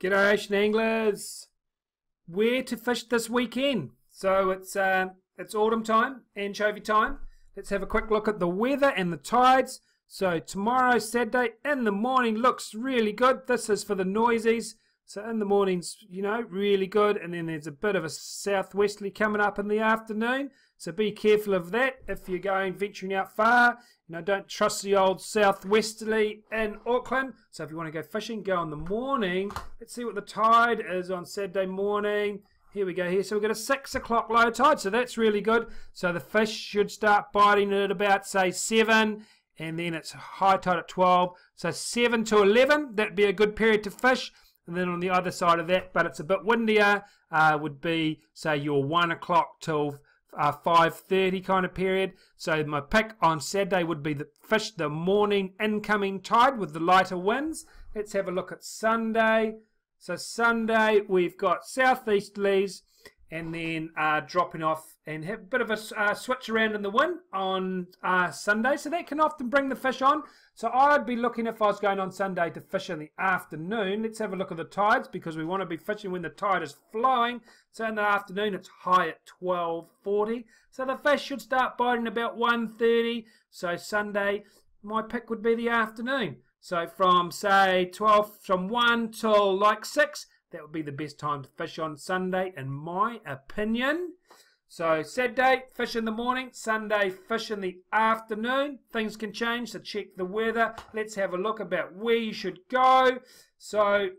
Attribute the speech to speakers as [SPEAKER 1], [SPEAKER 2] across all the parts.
[SPEAKER 1] G'day Ocean Anglers! Where to fish this weekend? So it's uh, it's autumn time, anchovy time. Let's have a quick look at the weather and the tides. So tomorrow, Saturday, in the morning looks really good. This is for the noisies. So in the mornings, you know, really good. And then there's a bit of a southwesterly coming up in the afternoon. So be careful of that if you're going venturing out far. You know, don't trust the old southwesterly in Auckland. So if you want to go fishing, go in the morning. Let's see what the tide is on Saturday morning. Here we go here. So we've got a 6 o'clock low tide, so that's really good. So the fish should start biting at about, say, 7, and then it's high tide at 12. So 7 to 11, that'd be a good period to fish. And then on the other side of that, but it's a bit windier, uh, would be, say, your 1 o'clock till uh, 5.30 kind of period. So my pick on Saturday would be the fish the morning incoming tide with the lighter winds. Let's have a look at Sunday. So Sunday we've got southeasterlies and then uh, dropping off and have a bit of a uh, switch around in the wind on uh, Sunday. So that can often bring the fish on. So I'd be looking if I was going on Sunday to fish in the afternoon. Let's have a look at the tides because we want to be fishing when the tide is flowing. So in the afternoon it's high at 12.40. So the fish should start biting about 1.30. So Sunday my pick would be the afternoon. So from say 12 from 1 till like 6 that would be the best time to fish on Sunday in my opinion. So Saturday, fish in the morning. Sunday, fish in the afternoon. Things can change, so check the weather. Let's have a look about where you should go. So,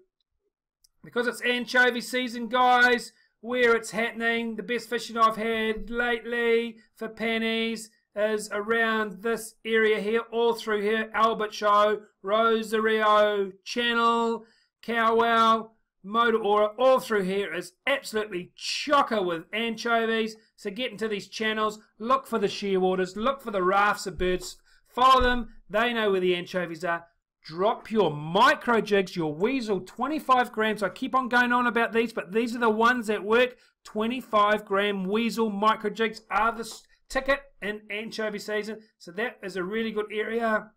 [SPEAKER 1] because it's anchovy season, guys, where it's happening, the best fishing I've had lately for pennies is around this area here, all through here, Albert Shoal, Rosario Channel, Kawau, Motuora, all through here is absolutely chocker with anchovies. So get into these channels, look for the shearwaters, look for the rafts of birds, follow them, they know where the anchovies are. Drop your micro jigs, your weasel 25 grams. I keep on going on about these, but these are the ones that work. 25 gram weasel micro jigs are the ticket in anchovy season. So that is a really good area.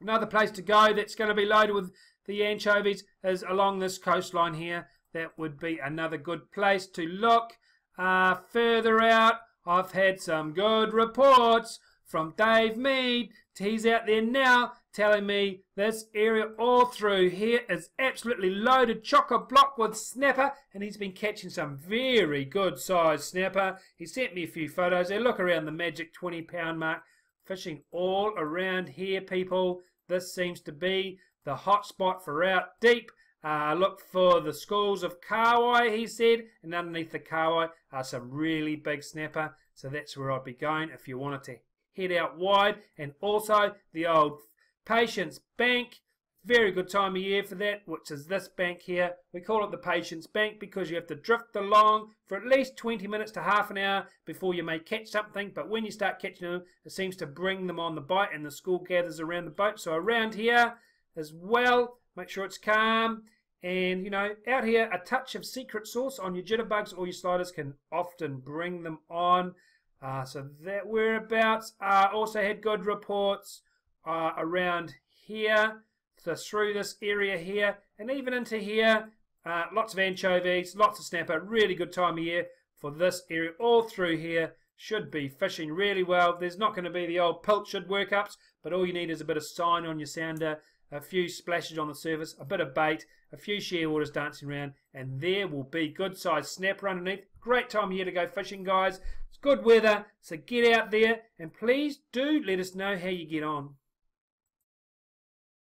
[SPEAKER 1] Another place to go that's going to be loaded with the anchovies is along this coastline here. That would be another good place to look. Uh, further out, I've had some good reports from Dave Mead. He's out there now telling me this area all through here is absolutely loaded chock-a-block with snapper and he's been catching some very good sized snapper. He sent me a few photos. They look around the magic 20 pound mark. Fishing all around here, people. This seems to be the hot spot for out deep. Uh, look for the schools of kahawai, he said, and underneath the kahawai are some really big snapper. So that's where I'd be going if you wanted to head out wide. And also the old Patience Bank. Very good time of year for that, which is this bank here. We call it the Patience Bank because you have to drift along for at least 20 minutes to half an hour before you may catch something. But when you start catching them, it seems to bring them on the bite and the school gathers around the boat. So around here, as well. Make sure it's calm. And, you know, out here, a touch of secret sauce on your jitterbugs or your sliders can often bring them on. Uh, so that whereabouts uh, also had good reports uh, around here, so through this area here, and even into here. Uh, lots of anchovies, lots of snapper, really good time of year for this area. All through here should be fishing really well. There's not going to be the old pilchard workups, but all you need is a bit of sign on your sounder a few splashes on the surface, a bit of bait, a few shearwaters dancing around, and there will be good sized snapper underneath. Great time year to go fishing, guys. It's good weather, so get out there and please do let us know how you get on.